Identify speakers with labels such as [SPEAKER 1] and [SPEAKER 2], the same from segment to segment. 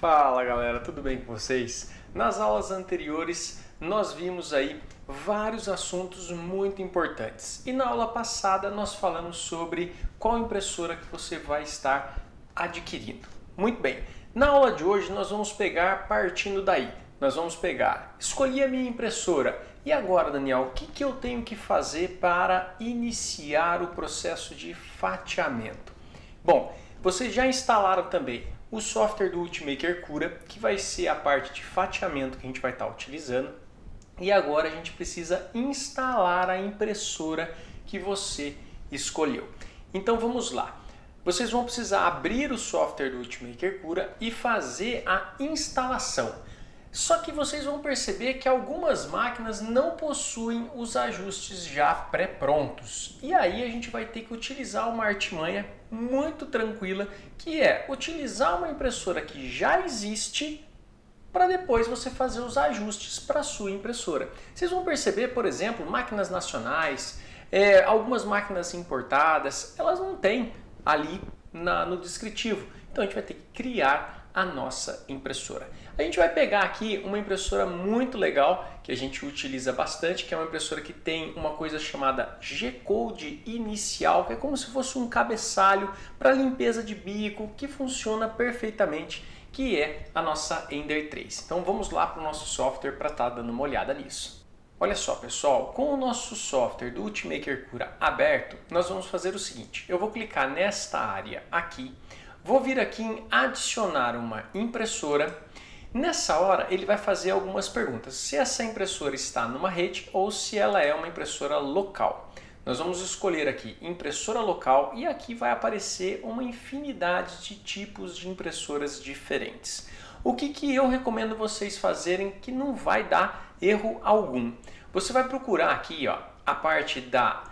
[SPEAKER 1] Fala galera, tudo bem com vocês? Nas aulas anteriores nós vimos aí vários assuntos muito importantes e na aula passada nós falamos sobre qual impressora que você vai estar adquirindo. Muito bem, na aula de hoje nós vamos pegar partindo daí. Nós vamos pegar, escolhi a minha impressora e agora Daniel, o que, que eu tenho que fazer para iniciar o processo de fatiamento? Bom, vocês já instalaram também o software do Ultimaker Cura, que vai ser a parte de fatiamento que a gente vai estar utilizando. E agora a gente precisa instalar a impressora que você escolheu. Então vamos lá. Vocês vão precisar abrir o software do Ultimaker Cura e fazer a instalação. Só que vocês vão perceber que algumas máquinas não possuem os ajustes já pré-prontos. E aí a gente vai ter que utilizar uma artimanha muito tranquila, que é utilizar uma impressora que já existe para depois você fazer os ajustes para sua impressora. Vocês vão perceber, por exemplo, máquinas nacionais, é, algumas máquinas importadas, elas não têm ali na, no descritivo. Então a gente vai ter que criar a nossa impressora. A gente vai pegar aqui uma impressora muito legal que a gente utiliza bastante, que é uma impressora que tem uma coisa chamada G-Code inicial, que é como se fosse um cabeçalho para limpeza de bico, que funciona perfeitamente, que é a nossa Ender 3. Então vamos lá para o nosso software para estar tá dando uma olhada nisso. Olha só pessoal, com o nosso software do Ultimaker Cura aberto, nós vamos fazer o seguinte, eu vou clicar nesta área aqui, Vou vir aqui em adicionar uma impressora. Nessa hora ele vai fazer algumas perguntas, se essa impressora está numa rede ou se ela é uma impressora local. Nós vamos escolher aqui impressora local e aqui vai aparecer uma infinidade de tipos de impressoras diferentes. O que, que eu recomendo vocês fazerem que não vai dar erro algum? Você vai procurar aqui ó, a parte da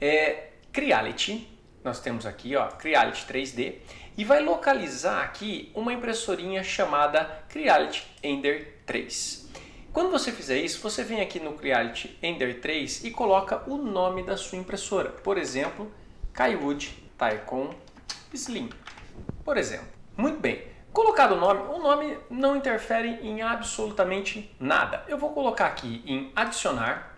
[SPEAKER 1] é, Creality, nós temos aqui ó, Creality 3D e vai localizar aqui uma impressorinha chamada Creality Ender 3. Quando você fizer isso, você vem aqui no Creality Ender 3 e coloca o nome da sua impressora. Por exemplo, Kaiwood Taikon Slim. Por exemplo. Muito bem. Colocado o nome, o nome não interfere em absolutamente nada. Eu vou colocar aqui em adicionar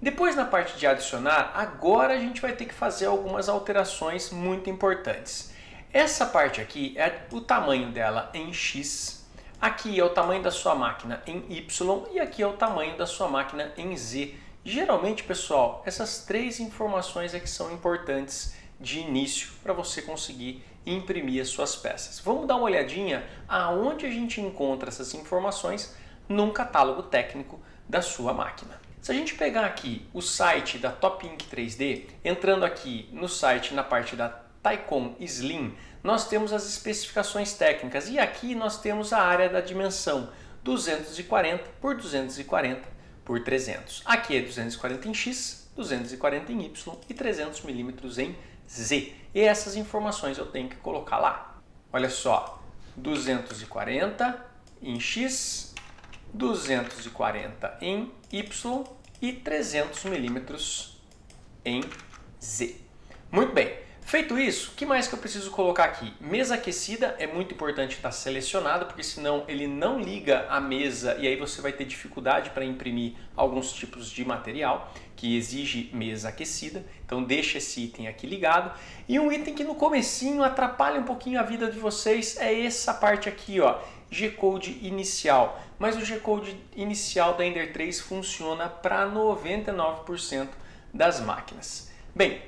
[SPEAKER 1] depois na parte de adicionar, agora a gente vai ter que fazer algumas alterações muito importantes. Essa parte aqui é o tamanho dela em X, aqui é o tamanho da sua máquina em Y e aqui é o tamanho da sua máquina em Z. Geralmente, pessoal, essas três informações é que são importantes de início para você conseguir imprimir as suas peças. Vamos dar uma olhadinha aonde a gente encontra essas informações num catálogo técnico da sua máquina. Se a gente pegar aqui o site da Top Ink 3D, entrando aqui no site na parte da Taikon Slim, nós temos as especificações técnicas e aqui nós temos a área da dimensão 240 por 240 por 300. Aqui é 240 em X, 240 em Y e 300 milímetros em Z. E essas informações eu tenho que colocar lá. Olha só, 240 em X, 240 em Y e 300 milímetros em Z. Muito bem, feito isso, o que mais que eu preciso colocar aqui? Mesa aquecida é muito importante estar selecionada, porque senão ele não liga a mesa e aí você vai ter dificuldade para imprimir alguns tipos de material que exige mesa aquecida, então deixa esse item aqui ligado. E um item que no comecinho atrapalha um pouquinho a vida de vocês é essa parte aqui, ó, G-Code inicial, mas o G-Code inicial da Ender 3 funciona para 99% das máquinas. Bem,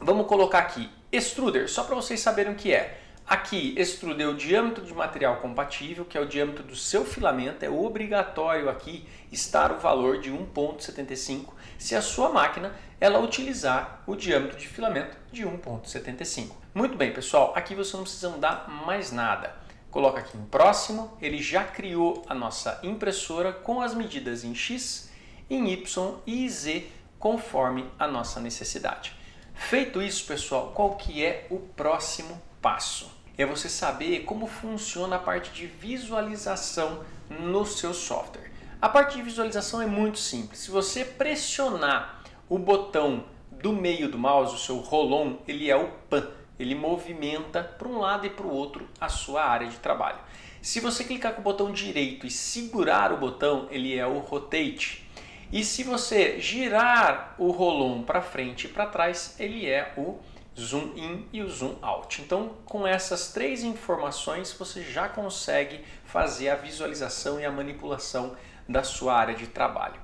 [SPEAKER 1] vamos colocar aqui extruder, só para vocês saberem o que é. Aqui, extruder é o diâmetro de material compatível, que é o diâmetro do seu filamento. É obrigatório aqui estar o valor de 1.75 se a sua máquina ela utilizar o diâmetro de filamento de 1.75. Muito bem, pessoal, aqui você não precisa mudar mais nada coloca aqui em próximo, ele já criou a nossa impressora com as medidas em X, em Y e Z conforme a nossa necessidade. Feito isso, pessoal, qual que é o próximo passo? É você saber como funciona a parte de visualização no seu software. A parte de visualização é muito simples. Se você pressionar o botão do meio do mouse, o seu roll-on, ele é o PAN ele movimenta para um lado e para o outro a sua área de trabalho. Se você clicar com o botão direito e segurar o botão, ele é o rotate. E se você girar o rolon para frente e para trás, ele é o zoom in e o zoom out. Então, com essas três informações, você já consegue fazer a visualização e a manipulação da sua área de trabalho.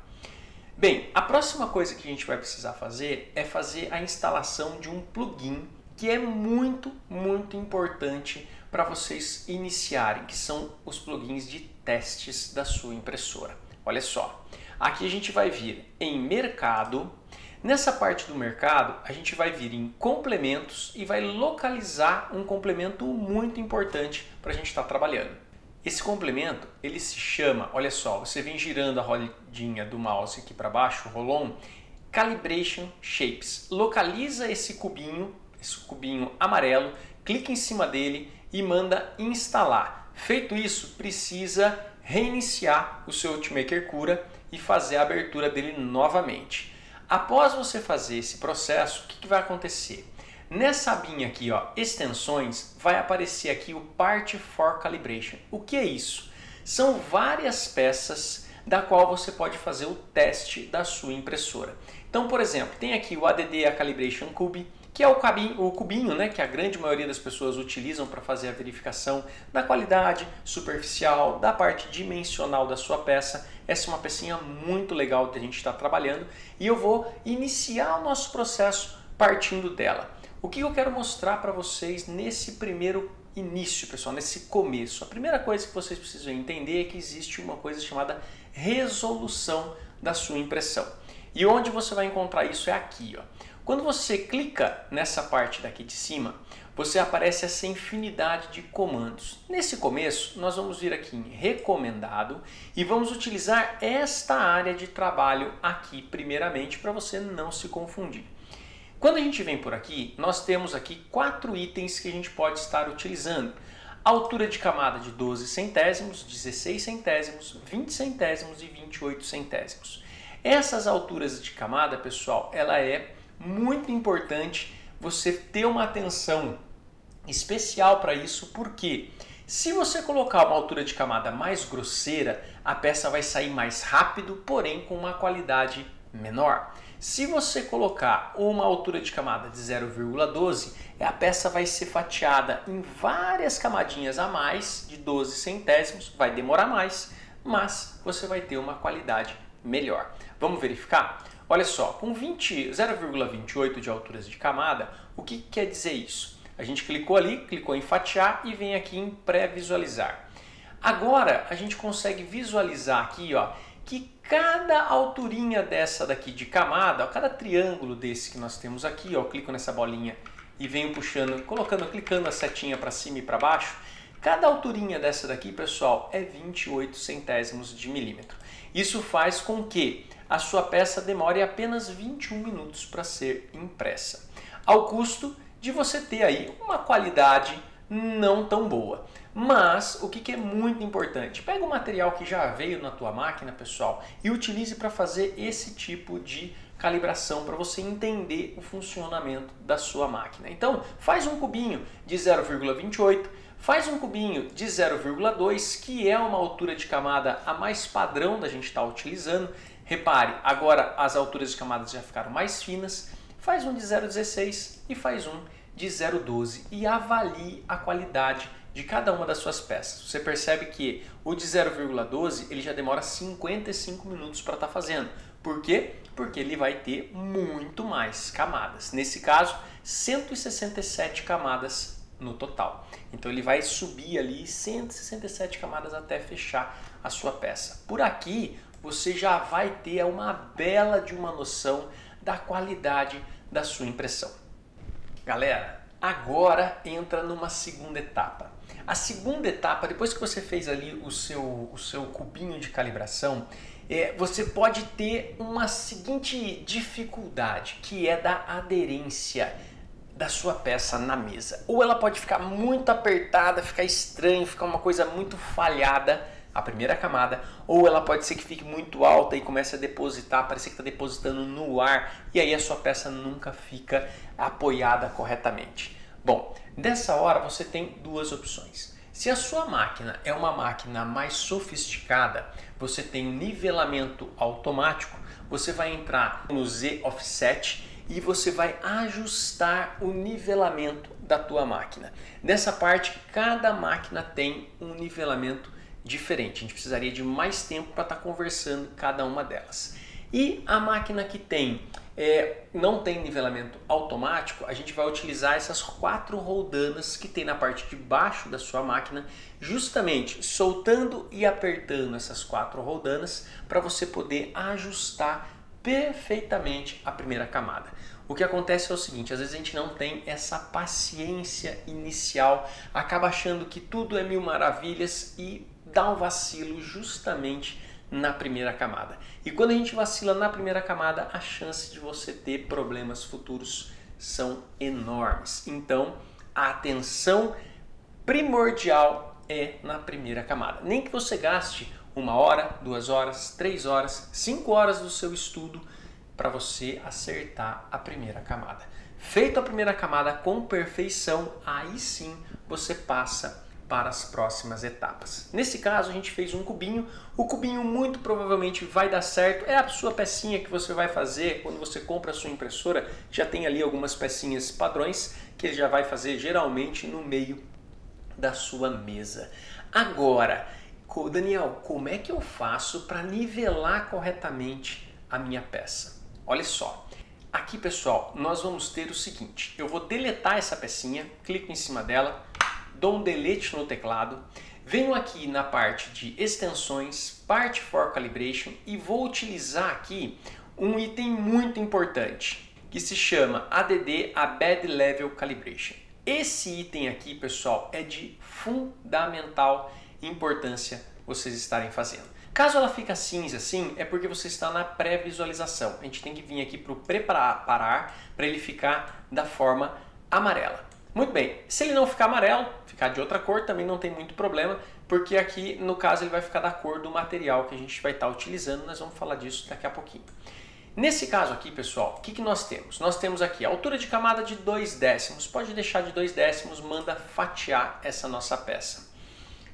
[SPEAKER 1] Bem, a próxima coisa que a gente vai precisar fazer é fazer a instalação de um plugin que é muito, muito importante para vocês iniciarem, que são os plugins de testes da sua impressora. Olha só, aqui a gente vai vir em mercado, nessa parte do mercado a gente vai vir em complementos e vai localizar um complemento muito importante para a gente estar tá trabalhando. Esse complemento ele se chama, olha só, você vem girando a rodinha do mouse aqui para baixo, o rolon, Calibration Shapes. Localiza esse cubinho, esse cubinho amarelo, clica em cima dele e manda instalar. Feito isso, precisa reiniciar o seu Ultimaker Cura e fazer a abertura dele novamente. Após você fazer esse processo, o que, que vai acontecer? Nessa abinha aqui, ó, extensões, vai aparecer aqui o Part for Calibration. O que é isso? São várias peças da qual você pode fazer o teste da sua impressora. Então, por exemplo, tem aqui o ADD a Calibration Cube, que é o, cabinho, o cubinho né, que a grande maioria das pessoas utilizam para fazer a verificação da qualidade superficial, da parte dimensional da sua peça. Essa é uma pecinha muito legal que a gente está trabalhando e eu vou iniciar o nosso processo partindo dela. O que eu quero mostrar para vocês nesse primeiro início, pessoal, nesse começo? A primeira coisa que vocês precisam entender é que existe uma coisa chamada resolução da sua impressão. E onde você vai encontrar isso é aqui, ó. Quando você clica nessa parte daqui de cima, você aparece essa infinidade de comandos. Nesse começo, nós vamos vir aqui em recomendado e vamos utilizar esta área de trabalho aqui primeiramente para você não se confundir. Quando a gente vem por aqui, nós temos aqui quatro itens que a gente pode estar utilizando. Altura de camada de 12 centésimos, 16 centésimos, 20 centésimos e 28 centésimos. Essas alturas de camada, pessoal, ela é muito importante você ter uma atenção especial para isso, porque se você colocar uma altura de camada mais grosseira, a peça vai sair mais rápido, porém com uma qualidade menor. Se você colocar uma altura de camada de 0,12, a peça vai ser fatiada em várias camadinhas a mais de 12 centésimos, vai demorar mais, mas você vai ter uma qualidade melhor. Vamos verificar? Olha só, com 0,28 de alturas de camada, o que quer dizer isso? A gente clicou ali, clicou em fatiar e vem aqui em pré-visualizar. Agora a gente consegue visualizar aqui ó, que cada alturinha dessa daqui de camada, ó, cada triângulo desse que nós temos aqui, ó, clico nessa bolinha e venho puxando, colocando, clicando a setinha para cima e para baixo, cada alturinha dessa daqui, pessoal, é 28 centésimos de milímetro. Isso faz com que a sua peça demore apenas 21 minutos para ser impressa, ao custo de você ter aí uma qualidade não tão boa. Mas o que, que é muito importante? Pega o material que já veio na tua máquina, pessoal, e utilize para fazer esse tipo de calibração para você entender o funcionamento da sua máquina. Então, faz um cubinho de 0,28 Faz um cubinho de 0,2, que é uma altura de camada a mais padrão da gente estar tá utilizando. Repare, agora as alturas de camadas já ficaram mais finas. Faz um de 0,16 e faz um de 0,12 e avalie a qualidade de cada uma das suas peças. Você percebe que o de 0,12 ele já demora 55 minutos para estar tá fazendo. Por quê? Porque ele vai ter muito mais camadas. Nesse caso, 167 camadas no total. Então ele vai subir ali 167 camadas até fechar a sua peça. Por aqui você já vai ter uma bela de uma noção da qualidade da sua impressão. Galera, agora entra numa segunda etapa. A segunda etapa, depois que você fez ali o seu, o seu cubinho de calibração, é, você pode ter uma seguinte dificuldade, que é da aderência da sua peça na mesa. Ou ela pode ficar muito apertada, ficar estranho, ficar uma coisa muito falhada, a primeira camada, ou ela pode ser que fique muito alta e comece a depositar, parece que está depositando no ar, e aí a sua peça nunca fica apoiada corretamente. Bom, dessa hora você tem duas opções. Se a sua máquina é uma máquina mais sofisticada, você tem nivelamento automático, você vai entrar no Z Offset e você vai ajustar o nivelamento da tua máquina. Nessa parte, cada máquina tem um nivelamento diferente. A gente precisaria de mais tempo para estar tá conversando cada uma delas. E a máquina que tem é, não tem nivelamento automático, a gente vai utilizar essas quatro roldanas que tem na parte de baixo da sua máquina, justamente soltando e apertando essas quatro roldanas para você poder ajustar perfeitamente a primeira camada. O que acontece é o seguinte, às vezes a gente não tem essa paciência inicial, acaba achando que tudo é mil maravilhas e dá um vacilo justamente na primeira camada. E quando a gente vacila na primeira camada, a chance de você ter problemas futuros são enormes. Então, a atenção primordial é na primeira camada. Nem que você gaste uma hora, duas horas, três horas, cinco horas do seu estudo para você acertar a primeira camada. Feito a primeira camada com perfeição, aí sim você passa para as próximas etapas. Nesse caso, a gente fez um cubinho. O cubinho muito provavelmente vai dar certo. É a sua pecinha que você vai fazer quando você compra a sua impressora. Já tem ali algumas pecinhas padrões que ele já vai fazer geralmente no meio da sua mesa. Agora, Daniel, como é que eu faço para nivelar corretamente a minha peça? Olha só. Aqui, pessoal, nós vamos ter o seguinte. Eu vou deletar essa pecinha, clico em cima dela, dou um delete no teclado, venho aqui na parte de extensões, parte for calibration e vou utilizar aqui um item muito importante que se chama ADD a Bad Level Calibration. Esse item aqui, pessoal, é de fundamental importância vocês estarem fazendo. Caso ela fique cinza assim, é porque você está na pré-visualização. A gente tem que vir aqui para o preparar para ele ficar da forma amarela. Muito bem, se ele não ficar amarelo, ficar de outra cor, também não tem muito problema, porque aqui no caso ele vai ficar da cor do material que a gente vai estar utilizando, nós vamos falar disso daqui a pouquinho. Nesse caso aqui, pessoal, o que, que nós temos? Nós temos aqui a altura de camada de 2 décimos, pode deixar de 2 décimos, manda fatiar essa nossa peça.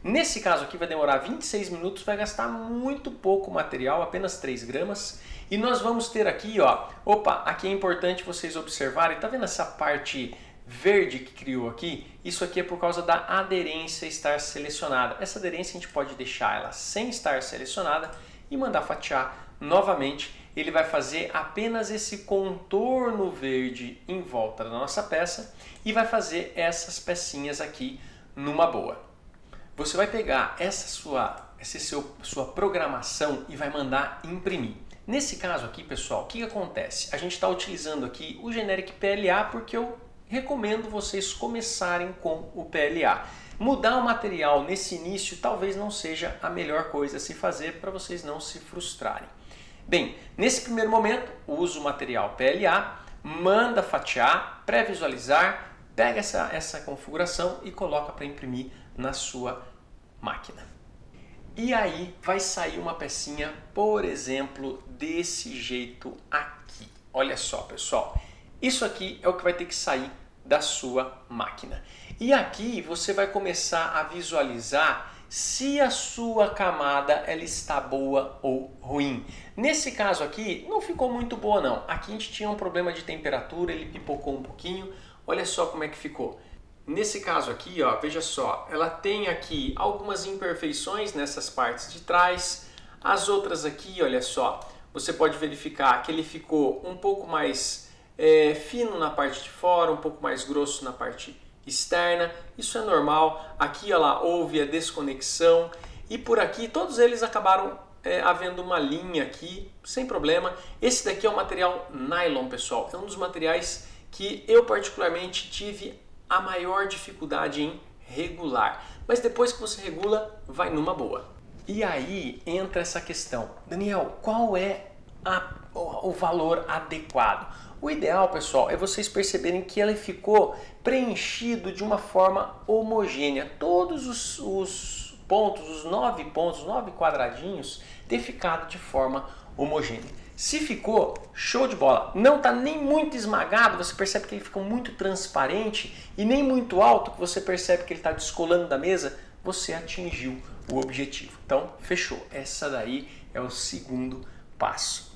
[SPEAKER 1] Nesse caso aqui vai demorar 26 minutos, vai gastar muito pouco material, apenas 3 gramas. E nós vamos ter aqui, ó, opa, aqui é importante vocês observarem, tá vendo essa parte verde que criou aqui, isso aqui é por causa da aderência estar selecionada. Essa aderência a gente pode deixar ela sem estar selecionada e mandar fatiar novamente. Ele vai fazer apenas esse contorno verde em volta da nossa peça e vai fazer essas pecinhas aqui numa boa. Você vai pegar essa sua, essa seu, sua programação e vai mandar imprimir. Nesse caso aqui, pessoal, o que, acontece? A gente está utilizando aqui o Generic PLA porque eu recomendo vocês começarem com o PLA. Mudar o material nesse início talvez não seja a melhor coisa a se fazer para vocês não se frustrarem. Bem, nesse primeiro momento, usa o material PLA, manda fatiar, pré-visualizar, pega essa, essa configuração e coloca para imprimir na sua máquina. E aí vai sair uma pecinha, por exemplo, desse jeito aqui. Olha só, pessoal. Isso aqui é o que vai ter que sair da sua máquina. E aqui você vai começar a visualizar se a sua camada ela está boa ou ruim. Nesse caso aqui não ficou muito boa não. Aqui a gente tinha um problema de temperatura, ele pipocou um pouquinho. Olha só como é que ficou. Nesse caso aqui, ó, veja só, ela tem aqui algumas imperfeições nessas partes de trás. As outras aqui, olha só, você pode verificar que ele ficou um pouco mais é, fino na parte de fora, um pouco mais grosso na parte externa. Isso é normal. Aqui ela houve a desconexão e por aqui todos eles acabaram é, havendo uma linha aqui, sem problema. Esse daqui é o material nylon, pessoal. É um dos materiais que eu particularmente tive a maior dificuldade em regular. Mas depois que você regula, vai numa boa. E aí entra essa questão. Daniel, qual é a, o valor adequado? O ideal, pessoal, é vocês perceberem que ele ficou preenchido de uma forma homogênea. Todos os, os pontos, os nove pontos, nove quadradinhos, ter ficado de forma homogênea. Se ficou, show de bola. Não está nem muito esmagado, você percebe que ele fica muito transparente e nem muito alto, que você percebe que ele está descolando da mesa, você atingiu o objetivo. Então, fechou. Essa daí é o segundo passo.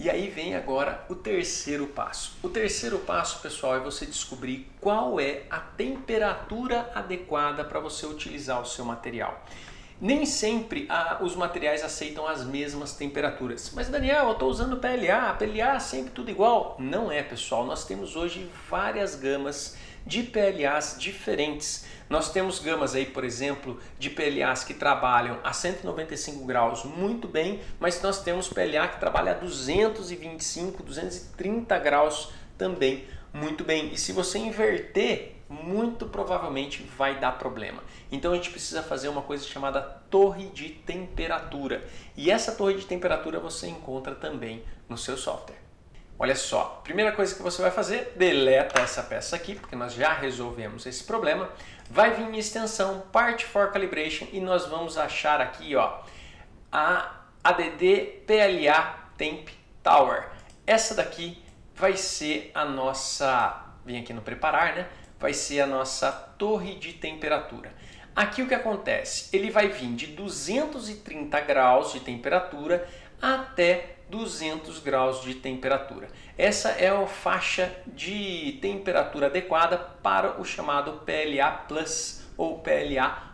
[SPEAKER 1] E aí vem agora o terceiro passo. O terceiro passo, pessoal, é você descobrir qual é a temperatura adequada para você utilizar o seu material. Nem sempre ah, os materiais aceitam as mesmas temperaturas. Mas Daniel, eu estou usando PLA, PLA sempre tudo igual. Não é, pessoal. Nós temos hoje várias gamas de PLAs diferentes. Nós temos gamas aí, por exemplo, de PLAs que trabalham a 195 graus muito bem, mas nós temos PLA que trabalha a 225, 230 graus também muito bem. E se você inverter muito provavelmente vai dar problema. Então a gente precisa fazer uma coisa chamada torre de temperatura. E essa torre de temperatura você encontra também no seu software. Olha só, primeira coisa que você vai fazer, deleta essa peça aqui, porque nós já resolvemos esse problema. Vai vir extensão Part for Calibration e nós vamos achar aqui ó, a ADD PLA Temp Tower. Essa daqui vai ser a nossa, vem aqui no preparar, né? vai ser a nossa torre de temperatura. Aqui o que acontece? Ele vai vir de 230 graus de temperatura até 200 graus de temperatura. Essa é a faixa de temperatura adequada para o chamado PLA Plus ou PLA+.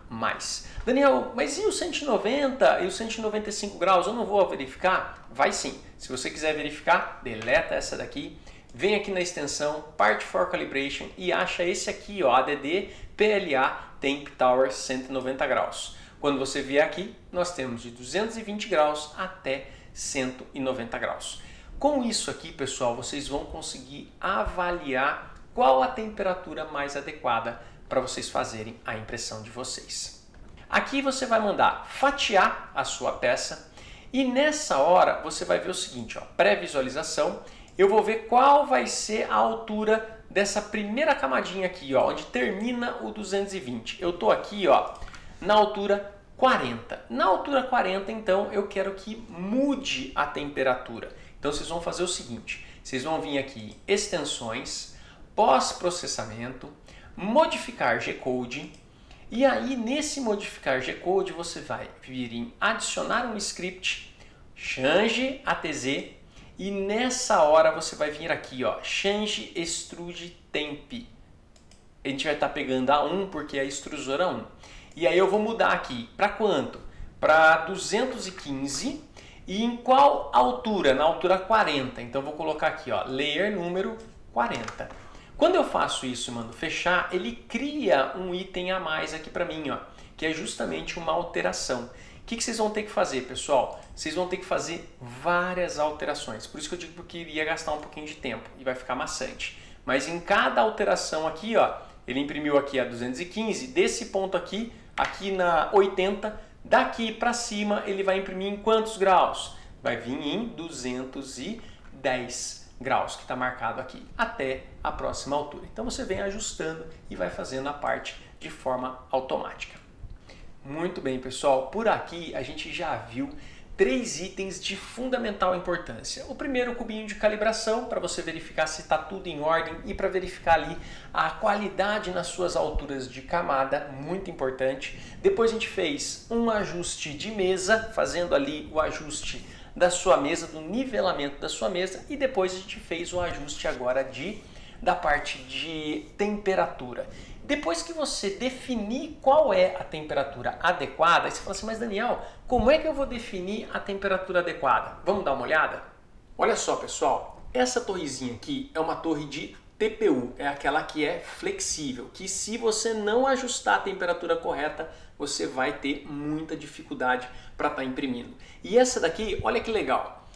[SPEAKER 1] Daniel, mas e o 190 e o 195 graus? Eu não vou verificar? Vai sim. Se você quiser verificar, deleta essa daqui vem aqui na extensão Part for Calibration e acha esse aqui, ó, ADD PLA Temp Tower 190 graus. Quando você vier aqui, nós temos de 220 graus até 190 graus. Com isso aqui, pessoal, vocês vão conseguir avaliar qual a temperatura mais adequada para vocês fazerem a impressão de vocês. Aqui você vai mandar fatiar a sua peça e nessa hora você vai ver o seguinte, pré-visualização eu vou ver qual vai ser a altura dessa primeira camadinha aqui, ó, onde termina o 220. Eu estou aqui ó, na altura 40. Na altura 40, então, eu quero que mude a temperatura. Então, vocês vão fazer o seguinte, vocês vão vir aqui extensões, pós-processamento, modificar G-Code, e aí nesse modificar G-Code você vai vir em adicionar um script, change ATZ e nessa hora você vai vir aqui, ó, Change Extrude Temp. A gente vai estar tá pegando a 1 porque é a extrusora 1. E aí eu vou mudar aqui para quanto? Para 215 e em qual altura? Na altura 40. Então vou colocar aqui, ó, layer número 40. Quando eu faço isso mando fechar, ele cria um item a mais aqui para mim, ó, que é justamente uma alteração que, que vocês vão ter que fazer, pessoal? Vocês vão ter que fazer várias alterações. Por isso que eu digo que iria gastar um pouquinho de tempo e vai ficar maçante. Mas em cada alteração aqui, ó, ele imprimiu aqui a 215, desse ponto aqui, aqui na 80, daqui para cima ele vai imprimir em quantos graus? Vai vir em 210 graus, que está marcado aqui, até a próxima altura. Então você vem ajustando e vai fazendo a parte de forma automática. Muito bem, pessoal. Por aqui a gente já viu três itens de fundamental importância. O primeiro, o cubinho de calibração, para você verificar se está tudo em ordem e para verificar ali a qualidade nas suas alturas de camada, muito importante. Depois a gente fez um ajuste de mesa, fazendo ali o ajuste da sua mesa, do nivelamento da sua mesa e depois a gente fez o ajuste agora de da parte de temperatura. Depois que você definir qual é a temperatura adequada, aí você fala assim, mas Daniel, como é que eu vou definir a temperatura adequada? Vamos dar uma olhada? Olha só, pessoal, essa torrezinha aqui é uma torre de TPU, é aquela que é flexível, que se você não ajustar a temperatura correta, você vai ter muita dificuldade para estar tá imprimindo. E essa daqui, olha que legal.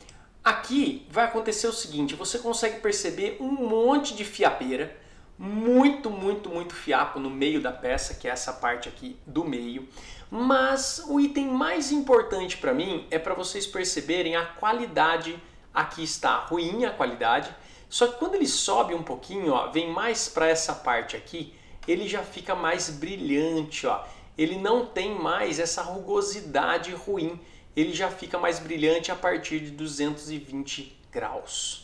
[SPEAKER 1] Aqui vai acontecer o seguinte, você consegue perceber um monte de fiapeira, muito, muito, muito fiapo no meio da peça, que é essa parte aqui do meio. Mas o item mais importante para mim é para vocês perceberem a qualidade. Aqui está ruim a qualidade, só que quando ele sobe um pouquinho, ó, vem mais para essa parte aqui, ele já fica mais brilhante, ó. Ele não tem mais essa rugosidade ruim ele já fica mais brilhante a partir de 220 graus.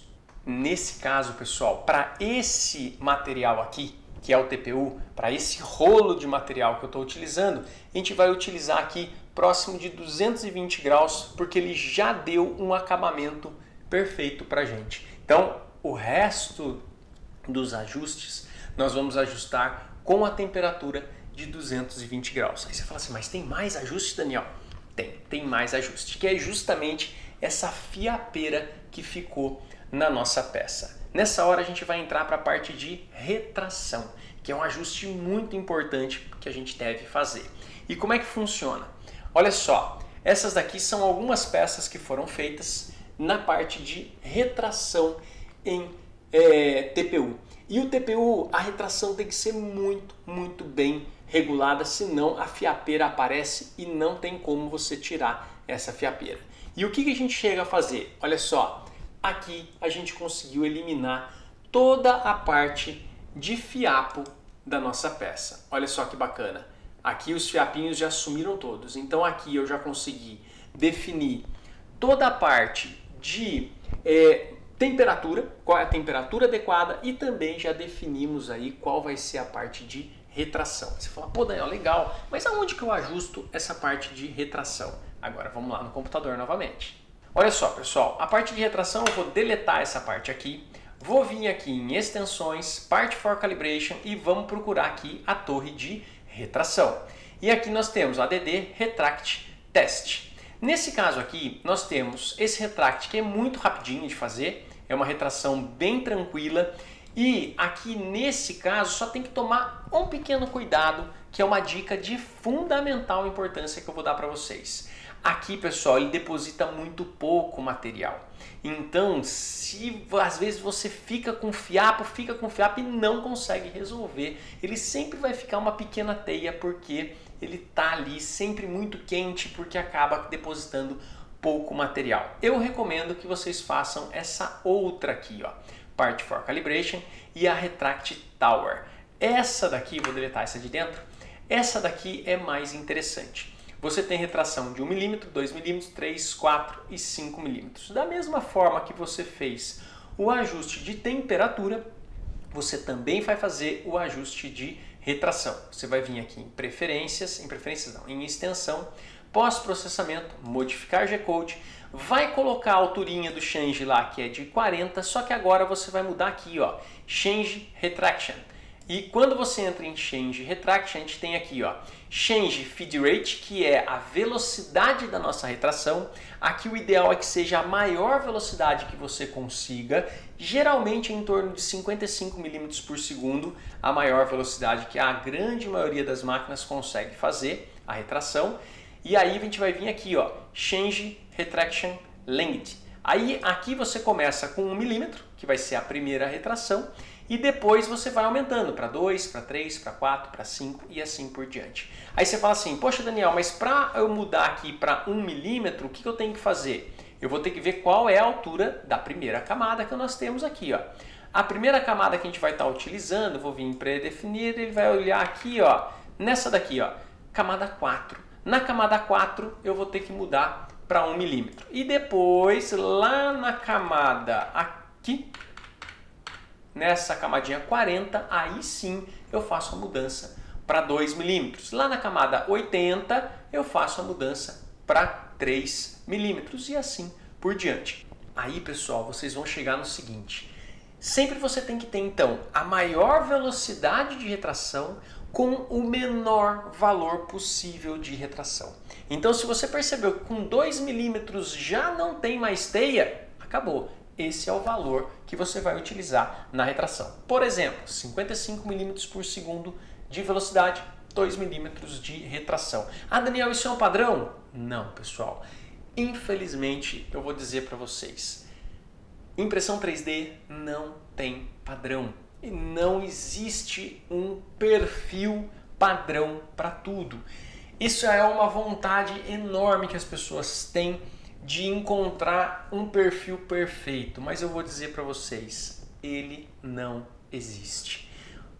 [SPEAKER 1] Nesse caso, pessoal, para esse material aqui, que é o TPU, para esse rolo de material que eu estou utilizando, a gente vai utilizar aqui próximo de 220 graus, porque ele já deu um acabamento perfeito para gente. Então, o resto dos ajustes nós vamos ajustar com a temperatura de 220 graus. Aí você fala assim, mas tem mais ajuste, Daniel? Tem, tem mais ajuste, que é justamente essa fiapeira que ficou na nossa peça. Nessa hora a gente vai entrar para a parte de retração, que é um ajuste muito importante que a gente deve fazer. E como é que funciona? Olha só, essas daqui são algumas peças que foram feitas na parte de retração em é, TPU. E o TPU, a retração tem que ser muito, muito bem regulada, senão a fiapeira aparece e não tem como você tirar essa fiapeira. E o que, que a gente chega a fazer? Olha só, aqui a gente conseguiu eliminar toda a parte de fiapo da nossa peça. Olha só que bacana. Aqui os fiapinhos já sumiram todos. Então aqui eu já consegui definir toda a parte de é, temperatura, qual é a temperatura adequada e também já definimos aí qual vai ser a parte de retração. Você fala, pô Daniel, legal, mas aonde que eu ajusto essa parte de retração? Agora vamos lá no computador novamente. Olha só, pessoal, a parte de retração eu vou deletar essa parte aqui, vou vir aqui em extensões, part for calibration e vamos procurar aqui a torre de retração. E aqui nós temos ADD Retract Test. Nesse caso aqui, nós temos esse retract que é muito rapidinho de fazer, é uma retração bem tranquila e aqui nesse caso só tem que tomar um pequeno cuidado, que é uma dica de fundamental importância que eu vou dar para vocês. Aqui, pessoal, ele deposita muito pouco material. Então, se às vezes você fica com fiapo, fica com fiapo e não consegue resolver, ele sempre vai ficar uma pequena teia porque ele tá ali sempre muito quente porque acaba depositando pouco material. Eu recomendo que vocês façam essa outra aqui, ó, Part for Calibration e a Retract Tower. Essa daqui, vou deletar essa de dentro, essa daqui é mais interessante você tem retração de 1 mm, 2 mm, 3, 4 e 5 mm. Da mesma forma que você fez o ajuste de temperatura, você também vai fazer o ajuste de retração. Você vai vir aqui em preferências, em preferências não, em extensão, pós-processamento, modificar G-Code, vai colocar a alturinha do change lá que é de 40, só que agora você vai mudar aqui, ó, change retraction. E quando você entra em Change Retraction, a gente tem aqui, ó, Change Feed Rate, que é a velocidade da nossa retração. Aqui o ideal é que seja a maior velocidade que você consiga, geralmente em torno de 55 mm por segundo, a maior velocidade que a grande maioria das máquinas consegue fazer, a retração. E aí a gente vai vir aqui, ó, Change Retraction Length. Aí aqui você começa com 1 milímetro, que vai ser a primeira retração, e depois você vai aumentando para 2, para 3, para 4, para 5 e assim por diante. Aí você fala assim, poxa Daniel, mas para eu mudar aqui para 1 milímetro, o que, que eu tenho que fazer? Eu vou ter que ver qual é a altura da primeira camada que nós temos aqui. Ó. A primeira camada que a gente vai estar tá utilizando, vou vir em predefinir, ele vai olhar aqui, ó, nessa daqui, ó, camada 4. Na camada 4 eu vou ter que mudar para 1 milímetro. E depois, lá na camada aqui, nessa camadinha 40, aí sim eu faço a mudança para 2 milímetros. Lá na camada 80, eu faço a mudança para 3 milímetros e assim por diante. Aí, pessoal, vocês vão chegar no seguinte. Sempre você tem que ter, então, a maior velocidade de retração com o menor valor possível de retração. Então, se você percebeu que com 2 milímetros já não tem mais teia, acabou esse é o valor que você vai utilizar na retração. Por exemplo, 55 mm por segundo de velocidade, 2 mm de retração. Ah, Daniel, isso é um padrão? Não, pessoal. Infelizmente, eu vou dizer para vocês, impressão 3D não tem padrão. E não existe um perfil padrão para tudo. Isso é uma vontade enorme que as pessoas têm de encontrar um perfil perfeito, mas eu vou dizer para vocês, ele não existe.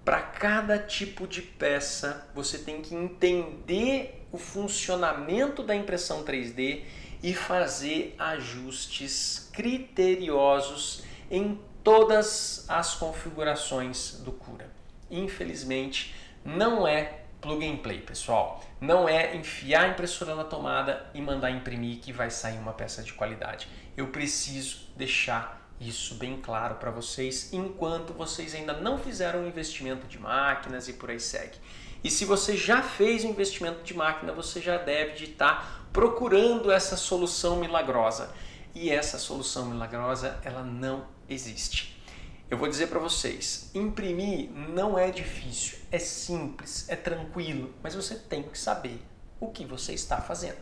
[SPEAKER 1] Para cada tipo de peça, você tem que entender o funcionamento da impressão 3D e fazer ajustes criteriosos em todas as configurações do Cura. Infelizmente, não é plug and play, pessoal. Não é enfiar a impressora na tomada e mandar imprimir que vai sair uma peça de qualidade. Eu preciso deixar isso bem claro para vocês enquanto vocês ainda não fizeram um investimento de máquinas e por aí segue. E se você já fez um investimento de máquina, você já deve estar tá procurando essa solução milagrosa. E essa solução milagrosa, ela não existe. Eu vou dizer para vocês, imprimir não é difícil, é simples, é tranquilo, mas você tem que saber o que você está fazendo.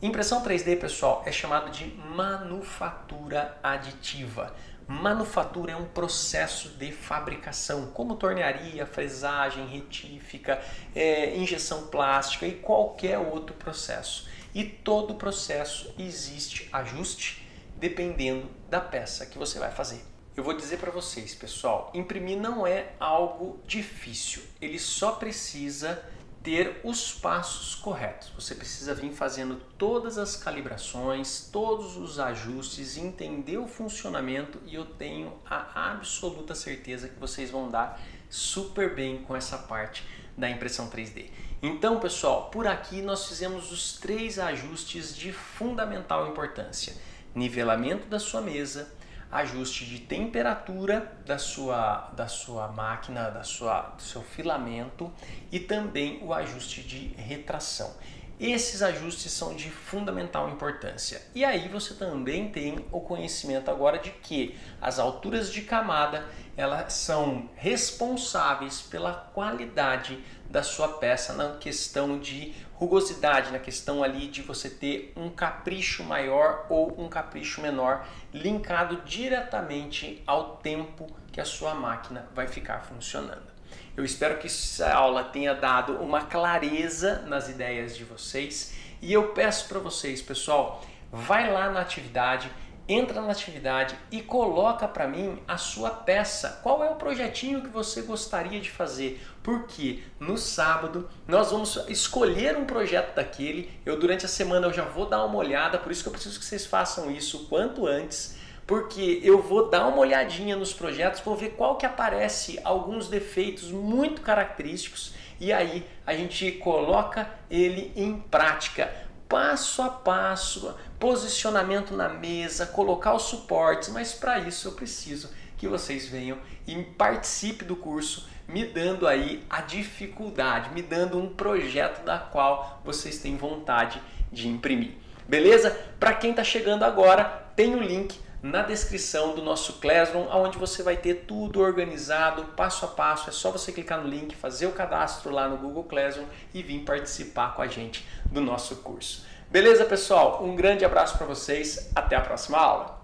[SPEAKER 1] Impressão 3D, pessoal, é chamado de manufatura aditiva. Manufatura é um processo de fabricação, como tornearia, fresagem, retífica, é, injeção plástica e qualquer outro processo. E todo processo existe ajuste dependendo da peça que você vai fazer. Eu vou dizer para vocês, pessoal, imprimir não é algo difícil. Ele só precisa ter os passos corretos. Você precisa vir fazendo todas as calibrações, todos os ajustes, entender o funcionamento e eu tenho a absoluta certeza que vocês vão dar super bem com essa parte da impressão 3D. Então, pessoal, por aqui nós fizemos os três ajustes de fundamental importância: nivelamento da sua mesa, ajuste de temperatura da sua, da sua máquina, da sua, do seu filamento e também o ajuste de retração. Esses ajustes são de fundamental importância. E aí você também tem o conhecimento agora de que as alturas de camada elas são responsáveis pela qualidade da sua peça na questão de rugosidade, na questão ali de você ter um capricho maior ou um capricho menor linkado diretamente ao tempo que a sua máquina vai ficar funcionando. Eu espero que essa aula tenha dado uma clareza nas ideias de vocês e eu peço para vocês, pessoal, vai lá na atividade entra na atividade e coloca para mim a sua peça. Qual é o projetinho que você gostaria de fazer? Porque no sábado nós vamos escolher um projeto daquele. Eu durante a semana eu já vou dar uma olhada, por isso que eu preciso que vocês façam isso quanto antes porque eu vou dar uma olhadinha nos projetos, vou ver qual que aparece alguns defeitos muito característicos e aí a gente coloca ele em prática passo a passo, posicionamento na mesa, colocar os suportes, mas para isso eu preciso que vocês venham e participe do curso, me dando aí a dificuldade, me dando um projeto da qual vocês têm vontade de imprimir. Beleza? Para quem está chegando agora, tem o link na descrição do nosso Classroom, onde você vai ter tudo organizado, passo a passo. É só você clicar no link, fazer o cadastro lá no Google Classroom e vir participar com a gente do nosso curso. Beleza, pessoal? Um grande abraço para vocês. Até a próxima aula.